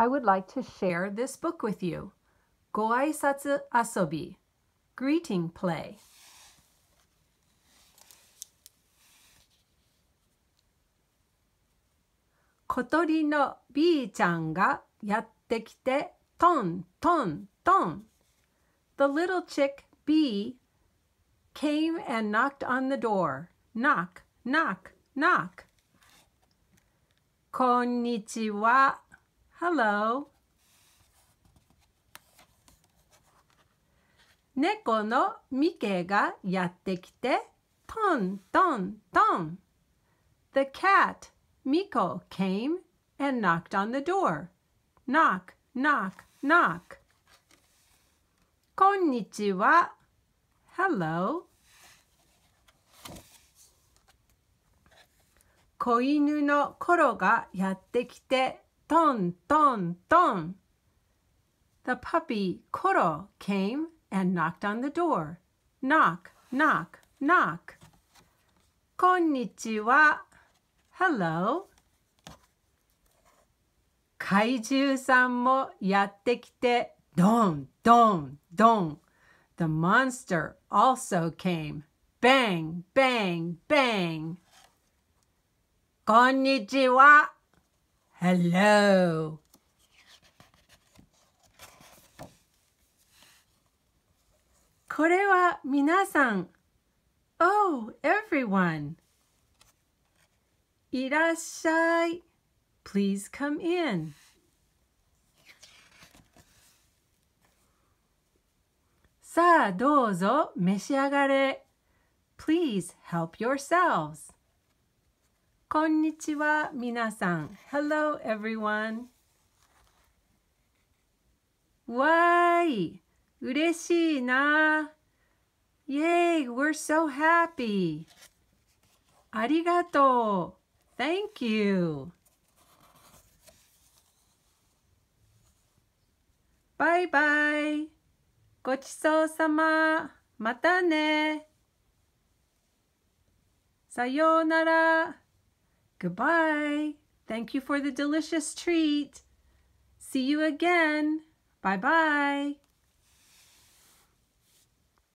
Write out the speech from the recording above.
I would like to share this book with you. Goaisatsu Asobi, Greeting Play. Kotori no B-chan ga yatte kite ton ton ton. The little chick B came and knocked on the door. Knock, knock, knock. Konnichiwa. Hello. 猫のミケがやってきてトントントン The cat Miko came and knocked on the door. Knock, knock, knock. こんにちは。Hello. 子犬のコロがやってきてトントントン The puppy Koro came and knocked on the door. Knock, knock, knock. こんにちは。Hello. 怪獣さんもやってきてドンドンドン The monster also came. Bang, bang, bang. こんにちは。Hello. Korewa oh, everyone. Irashai. Please come in. Sa. Please help yourselves. こんにちは皆さん。Hello everyone. わーい嬉しいな。Yay, we're so happy. ありがとう。Thank you. バイバイ。ごちそうさま。またね。さようなら。Goodbye. Thank you for the delicious treat. See you again. Bye bye.